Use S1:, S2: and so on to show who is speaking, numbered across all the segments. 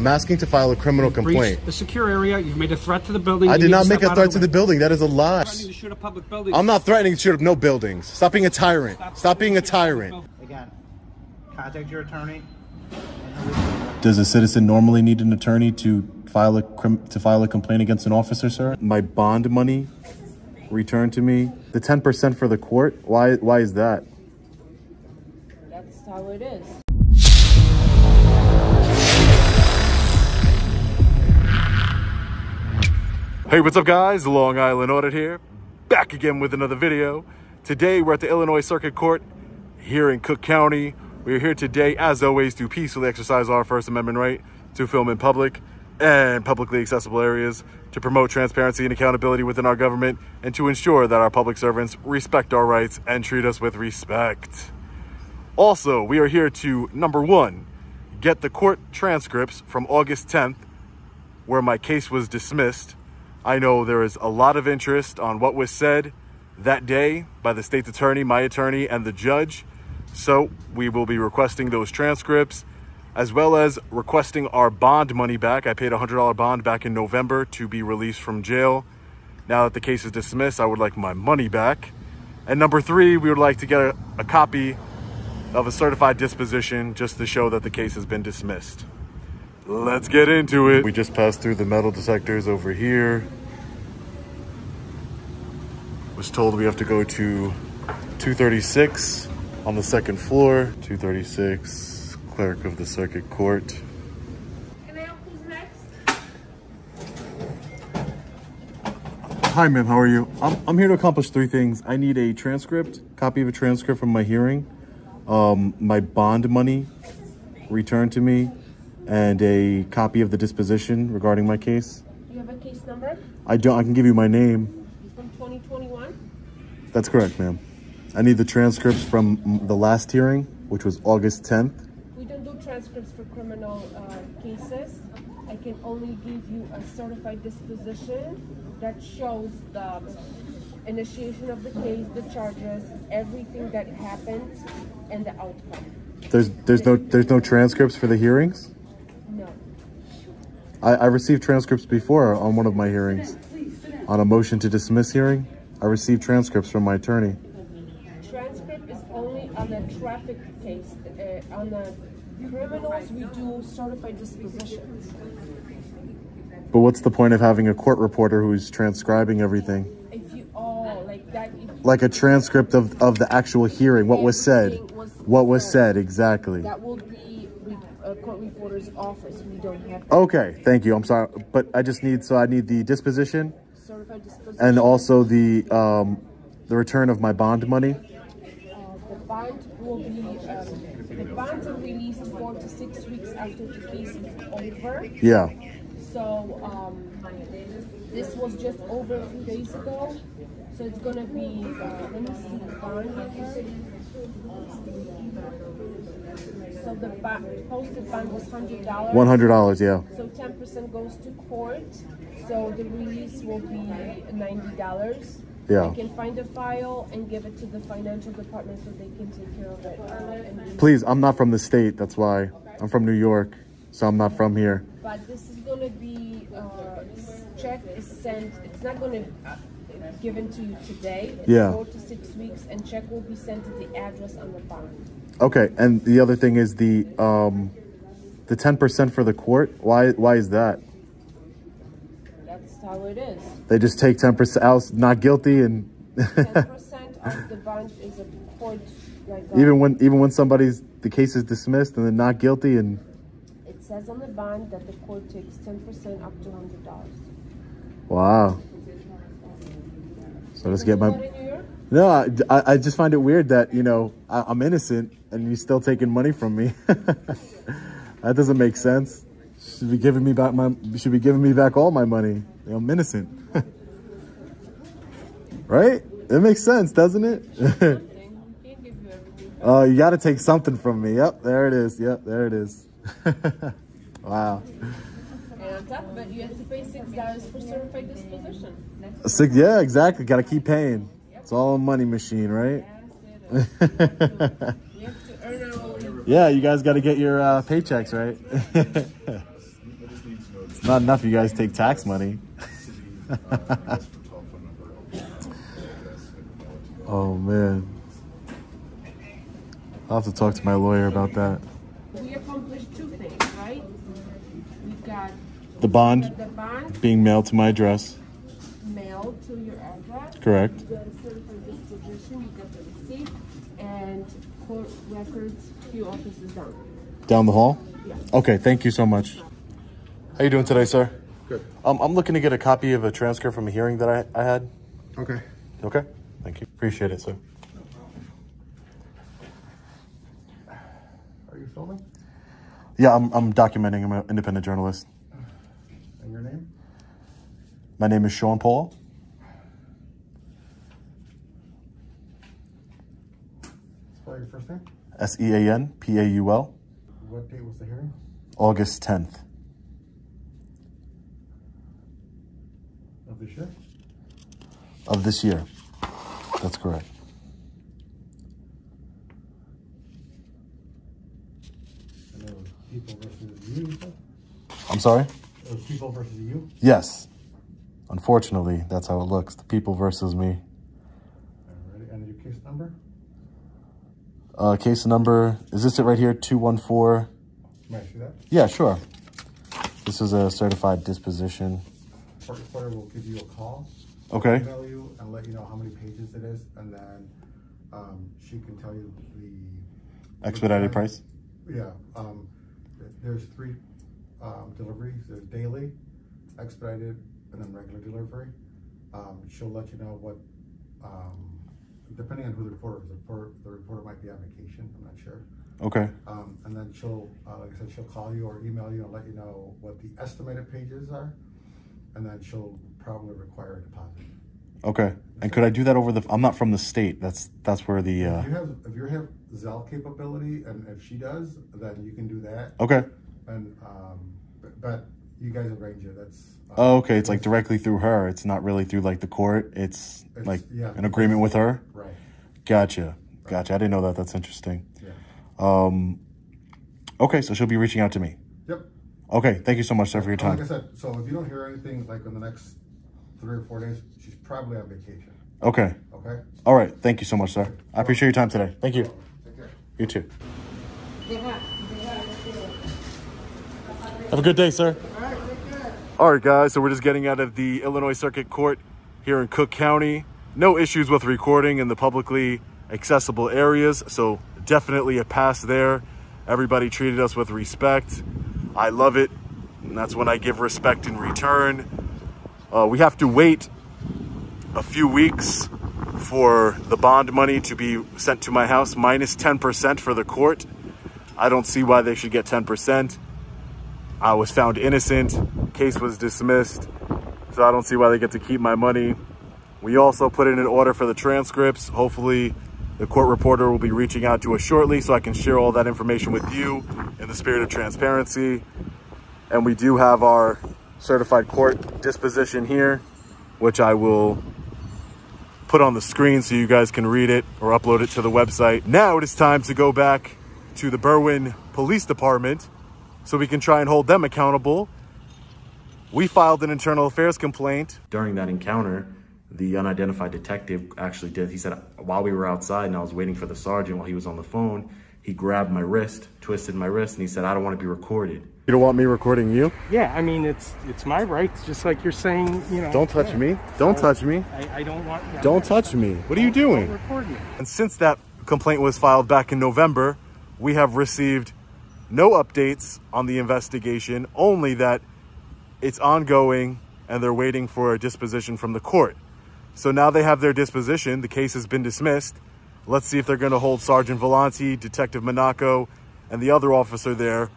S1: I'm asking to file a criminal
S2: Breached
S1: complaint.
S2: the secure area. You've made a threat to the building.
S1: I
S2: You
S1: did not make a threat to the building. That is a lie.
S2: Threatening to shoot up public buildings.
S1: I'm not threatening to shoot up no buildings. Stop being a tyrant. Stop being a tyrant.
S3: Again, contact your attorney.
S1: Does a citizen normally need an attorney to file a crim- to file a complaint against an officer, sir? My bond money returned to me. The 10% for the court. Why why is that?
S4: That's how it is.
S1: Hey, what's up guys? Long Island Audit here. Back again with another video. Today we're at the Illinois Circuit Court here in Cook County. We're here today, as always, to peacefully exercise our First Amendment right to film in public and publicly accessible areas, to promote transparency and accountability within our government, and to ensure that our public servants respect our rights and treat us with respect. Also, we are here to number one, get the court transcripts from August 10th, where my case was dismissed. I know there is a lot of interest on what was said that day by the state's attorney, my attorney, and the judge. So we will be requesting those transcripts as well as requesting our bond money back. I paid a $100 bond back in November to be released from jail. Now that the case is dismissed, I would like my money back. And number three, we would like to get a, a copy of a certified disposition just to show that the case has been dismissed. Let's get into it. We just passed through the metal detectors over here. Was told we have to go to 236 on the second floor. 236, clerk of the circuit court.
S4: Can I help who's next?
S1: Hi, ma'am. How are you? I'm, I'm here to accomplish three things. I need a transcript, copy of a transcript from my hearing, um, my bond money returned to me, and a copy of the disposition regarding my case.
S4: You have a case number
S1: I don't. I can give you my name.
S4: from 2021?
S1: That's correct, ma'am. I need the transcripts from the last hearing, which was August 10th.
S4: We don't do transcripts for criminal uh, cases. I can only give you a certified disposition that shows the initiation of the case, the charges, everything that happened, and the outcome.
S1: There's there's no there's no transcripts for the hearings. I, I received transcripts before on one of my hearings, on a motion to dismiss hearing. I received transcripts from my attorney.
S4: Transcript is only on a traffic case. Uh, on the criminals, we do certified dispositions.
S1: But what's the point of having a court reporter who's transcribing everything?
S4: If you all like that,
S1: Like a transcript of, of the actual hearing, what was said.
S4: Was
S1: What was
S4: said.
S1: exactly.
S4: that will be re- a court reporter's office. We don't have
S1: Okay, thank you. I'm sorry. But I just need, so I need the disposition
S4: certified disposition.
S1: and also the, um, the return of my bond money.
S4: Uh, the bond will be, um, the bonds are released four to six weeks after the case is over.
S1: Yeah.
S4: So, um, this was just over a few days ago. So it's gonna be, uh, let me see. So the bond, posted bond was hundred dollars.
S1: $100, yeah.
S4: So ten percent goes to court, so the release will be ninety dollars.
S1: Yeah.
S4: I can find a file and give it to the financial department so they can take care of it.
S1: Please, I'm not from the state. That's why. I'm from New York, so I'm not from here.
S4: But this is gonna be, uh, this check is sent, it's not gonna, given to you today. It's
S1: Yeah.
S4: Four to six weeks, and check will be sent to the address on the bond.
S1: Okay, and the other thing is the um, the 10% for the court. Why why is that?
S4: That's how it is.
S1: They just take 10% out, not guilty, and
S4: Ten percent of the bond is a court, like, uh,
S1: even when even when somebody's the case is dismissed and they're not guilty, and
S4: it says on the bond that the court takes ten percent up to hundred dollars.
S1: wow. So let's get my. No, I, I just find it weird that you know I, I'm innocent and you're still taking money from me. that doesn't make sense. Should be giving me back my. Should be giving me back all my money. I'm innocent. right? It makes sense, doesn't it? Oh, you got to take something from me. Yep, there it is. Yep, there it is. wow.
S4: On top of it, you have to pay six dollars for certified disposition.
S1: Six, yeah, exactly. Got to keep paying. It's all a money machine, right?
S4: Yes, it is. We have to earn our own.
S1: yeah, you guys got to get your uh, paychecks, right? Not enough you guys take tax money. oh man. I'll have to talk to my lawyer about that.
S4: We accomplished two things, right? We got
S1: The bond
S4: the bond
S1: being mailed to my address,
S4: mailed to your address.
S1: correct?
S4: You got a certified disposition, you got the receipt, and court records, few offices down.
S1: Down the hall?
S4: Yeah.
S1: Okay, thank you so much. How you doing today, sir?
S3: Good.
S1: Um, I'm looking to get a copy of a transcript from a hearing that I, I had.
S3: Okay.
S1: Okay, thank you. Appreciate it, sir.
S3: Are you filming?
S1: Yeah, I'm, I'm documenting. I'm an independent journalist.
S3: And your name?
S1: My name is Sean Paul.
S3: Spell your first name.
S1: S E A N P A U L.
S3: What date was the hearing?
S1: August 10th
S3: Of this year?
S1: of this year. That's correct.
S3: And it was people versus you, you said?
S1: I'm sorry?
S3: It was people versus you?
S1: Yes. Unfortunately, that's how it looks. The people versus me.
S3: Alrighty. And your case number?
S1: Uh, case number, is this it right here? 214.
S3: May I see that?
S1: Yeah, sure. This is a certified disposition.
S3: Court reporter will give you a call.
S1: Okay.
S3: Email you and let you know how many pages it is, and then um, she can tell you the
S1: Expedited price?
S3: Yeah, um, there's three, um, deliveries, there's daily, expedited, and then regular delivery. Um, she'll let you know what, um, depending on who the reporter is, the reporter, the reporter might be on vacation, I'm not sure.
S1: Okay.
S3: Um, and then she'll, uh, like I said, she'll call you or email you and let you know what the estimated pages are. And then she'll probably require a deposit.
S1: Okay. And could I do that over the, I'm not from the state. That's, that's where the, uh,
S3: If you have, if you have Zelle capability, and if she does, then you can do that.
S1: okay.
S3: And, um, but, but you guys arrange it, that's. uh,
S1: Oh, okay. It's like directly through her. It's not really through like the court. It's
S3: It's-
S1: like
S3: yeah,
S1: an agreement with her.
S3: Right,
S1: Gotcha. Gotcha. I didn't know that. That's interesting.
S3: yeah.
S1: Um, okay. So she'll be reaching out to me.
S3: Yep.
S1: Okay. Thank you so much, sir, for your time.
S3: Like I said, so if you don't hear anything like in the next three or four days, she's probably on vacation,
S1: Okay.
S3: okay?
S1: All right. Thank you so much, sir. I appreciate your time today. Thank you.
S3: Take care.
S1: You too.
S4: Have,
S1: a good day, sir. All right, guys. So we're just getting out of the Illinois Circuit Court here in Cook County. No issues with recording in the publicly accessible areas. So definitely a pass there. Everybody treated us with respect. I love it. And that's when I give respect in return. Uh, we have to wait a few weeks for the bond money to be sent to my house, minus 10% for the court. I don't see why they should get 10%. I was found innocent. Case was dismissed. So I don't see why they get to keep my money. We also put in an order for the transcripts. Hopefully, the court reporter will be reaching out to us shortly so I can share all that information with you in the spirit of transparency. And we do have our certified court disposition here, which I will put on the screen so you guys can read it or upload it to the website. Now it is time to go back to the Berwyn Police Department so we can try and hold them accountable. We filed an internal affairs complaint. During that encounter, the unidentified detective actually did. He said, while we were outside and I was waiting for the sergeant while he was on the phone, he grabbed my wrist, twisted my wrist, and he said, I don't want to be recorded. You don't want me recording you?
S2: Yeah, I mean it's it's my rights, just like you're saying. You know.
S1: Don't touch
S2: yeah.
S1: me. Don't
S2: So,
S1: touch me.
S2: I, I don't want. yeah,
S1: Don't touch me. What are you
S2: don't
S1: doing?
S2: record me.
S1: And since that complaint was filed back in November, we have received no updates on the investigation, only that it's ongoing and they're waiting for a disposition from the court. So now they have their disposition. The case has been dismissed. Let's see if they're going to hold Sergeant Volanti, Detective Monaco, and the other officer there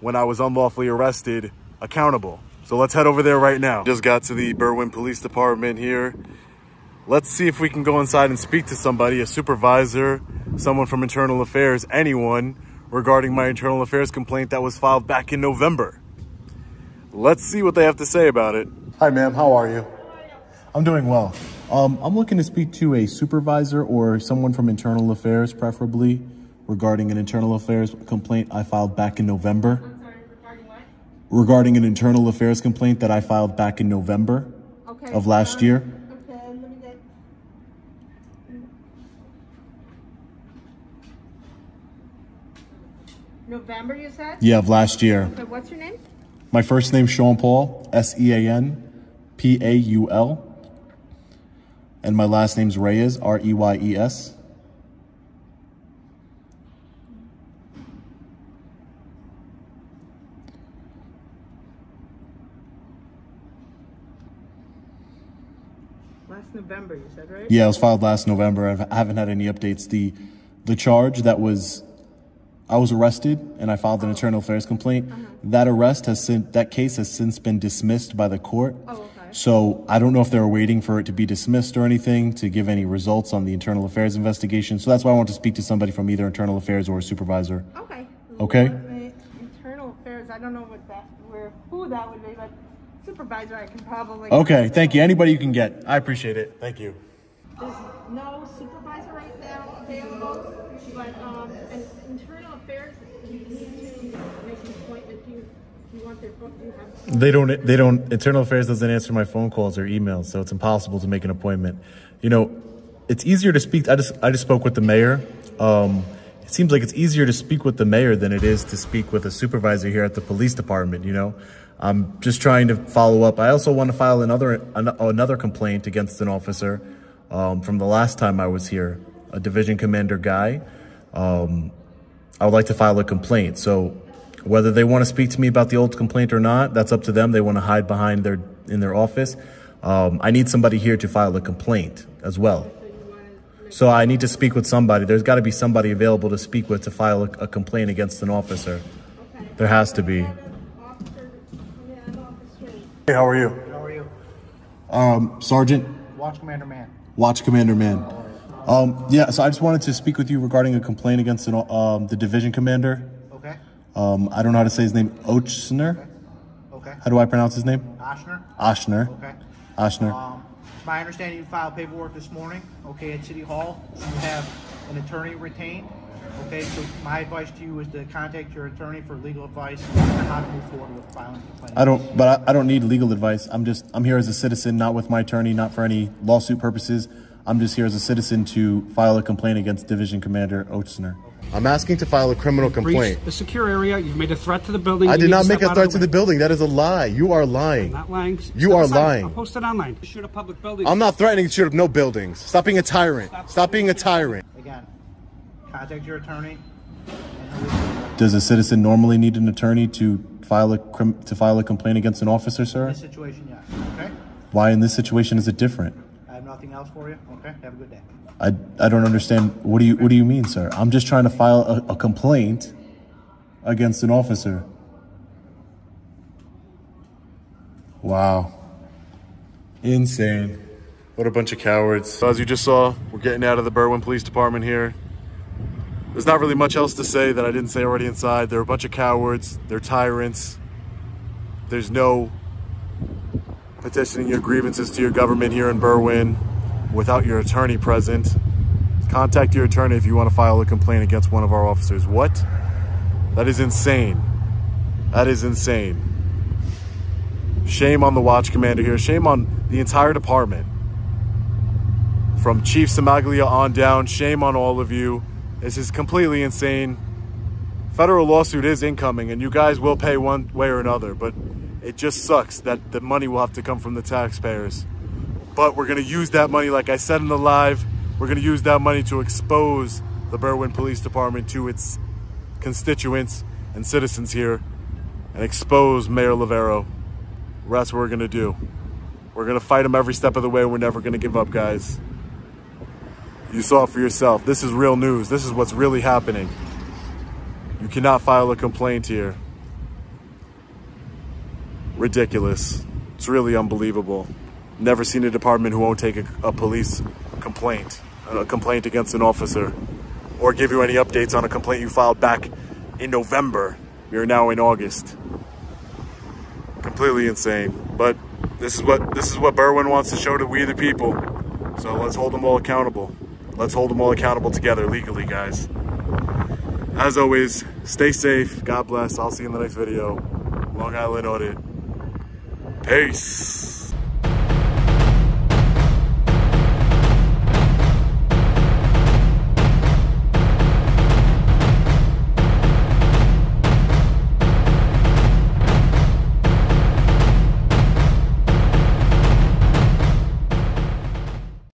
S1: when I was unlawfully arrested accountable. So let's head over there right now. Just got to the Berwyn Police Department here. Let's see if we can go inside and speak to somebody, a supervisor, someone from internal affairs, anyone regarding my internal affairs complaint that was filed back in November. Let's see what they have to say about it. Hi, ma'am. How are you? I'm doing well. Um, I'm looking to speak to a supervisor or someone from internal affairs, preferably, regarding an internal affairs complaint I filed back in November. regarding an internal affairs complaint that I filed back in November
S5: Okay.
S1: of last
S5: um,
S1: year.
S5: Okay, let me get. November, you said?
S1: Yeah, of last year.
S5: What's your name?
S1: My first name's Sean Paul, S E A N P A U L. And my last name's Reyes, R E Y E S.
S5: Last November, you said, right?
S1: Yeah, it was filed last November. I've, I haven't had any updates. The the charge that was I was arrested and I filed an oh. internal affairs complaint. Uh-huh. That arrest has since that case has since been dismissed by the court.
S5: Oh, okay.
S1: So I don't know if they were waiting for it to be dismissed or anything to give any results on the internal affairs investigation. So that's why I want to speak to somebody from either internal affairs or a supervisor.
S5: Okay.
S1: Okay.
S5: Internal affairs, I don't know what that, where, who that would be, but supervisor, I can probably.
S1: Okay, thank you. Anybody you can get. I appreciate it. Thank you.
S5: There's no supervisor right now available, but, um, internal affairs, you need to make an appointment, do you, want their, phone- do you have?
S1: They don't. They don't. Internal Affairs doesn't answer my phone calls or emails, so it's impossible to make an appointment. You know, it's easier to speak. I just. I just spoke with the mayor. Um, it seems like it's easier to speak with the mayor than it is to speak with a supervisor here at the police department. You know, I'm just trying to follow up. I also want to file another an, another complaint against an officer um, from the last time I was here, a division commander guy. Um, I would like to file a complaint. So whether they want to speak to me about the old complaint or not, that's up to them. They want to hide behind their in their office. Um, I need somebody here to file a complaint as well. So I need to speak with somebody. There's got to be somebody available to speak with to file a, a complaint against an officer. There has to be.
S5: Officer, yeah, I'm officer.
S1: Hey, how are you?
S6: How are you?
S1: Um, Sergeant,
S6: Watch Commander Man.
S1: Watch Commander Man. Um, yeah, so I just wanted to speak with you regarding a complaint against an, um, the division commander.
S6: Okay.
S1: Um, I don't know how to say his name. Ochsner?
S6: Okay.
S1: How do I pronounce his name?
S6: Oshner.
S1: Oshner.
S6: Okay.
S1: Oshner.
S6: Um, my understanding you filed paperwork this morning, okay, at City Hall. You have an attorney retained. Okay, so my advice to you is to contact your attorney for legal advice on how to move forward with filing a complaint.
S1: I don't, but I, I don't need legal advice. I'm just, I'm here as a citizen, not with my attorney, not for any lawsuit purposes. I'm just here as a citizen to file a complaint against Division Commander Ochsner. I'm asking to file a criminal complaint.
S2: The secure area. You've made a threat to the building.
S1: I
S2: You
S1: did not make a threat to the building. That is a lie. You are lying.
S2: Not lying.
S1: You
S2: Step
S1: are
S2: aside.
S1: lying.
S2: I'll post it online. Shoot a public building.
S1: I'm not threatening to shoot up no buildings. Stop being a tyrant. Stop being a tyrant.
S6: Again, contact your attorney.
S1: Does a citizen normally need an attorney to file a crim- to file a complaint against an officer, sir?
S6: In
S1: sir?
S6: this situation, yes. Okay?
S1: Why in this situation is it different?
S6: I have nothing else for you. Okay? Have a good day.
S1: I, I don't understand. What do you What do you mean, sir? I'm just trying to file a, a complaint against an officer. Wow. Insane. What a bunch of cowards. So as you just saw, we're getting out of the Berwyn Police Department here. There's not really much else to say that I didn't say already inside. They're a bunch of cowards. They're tyrants. There's no petitioning your grievances to your government here in Berwyn without your attorney present. Contact your attorney if you want to file a complaint against one of our officers. What? That is insane. That is insane. Shame on the watch commander here. Shame on the entire department. From Chief Cimaglia on down, shame on all of you. This is completely insane. Federal lawsuit is incoming and you guys will pay one way or another, but it just sucks that the money will have to come from the taxpayers but we're to use that money, like I said in the live, we're to use that money to expose the Berwyn Police Department to its constituents and citizens here and expose Mayor Lovero. That's what we're to do. We're to fight him every step of the way. We're never to give up, guys. You saw it for yourself. This is real news. This is what's really happening. You cannot file a complaint here. Ridiculous. It's really unbelievable. Never seen a department who won't take a, a police complaint, a complaint against an officer, or give you any updates on a complaint you filed back in November. We are now in August. Completely insane. But this is what this is what Berwyn wants to show to we the people. So let's hold them all accountable. Let's hold them all accountable together legally, guys. As always, stay safe. God bless. I'll see you in the next video. Long Island Audit. Peace.